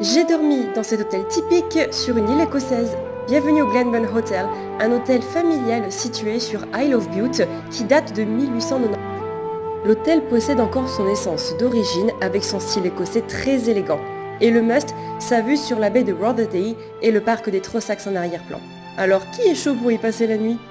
J'ai dormi dans cet hôtel typique sur une île écossaise. Bienvenue au Glenburn Hotel, un hôtel familial situé sur Isle of Bute qui date de 1890. L'hôtel possède encore son essence d'origine avec son style écossais très élégant. Et le must, sa vue sur la baie de Rotherday et le parc des Trossachs en arrière-plan. Alors qui est chaud pour y passer la nuit?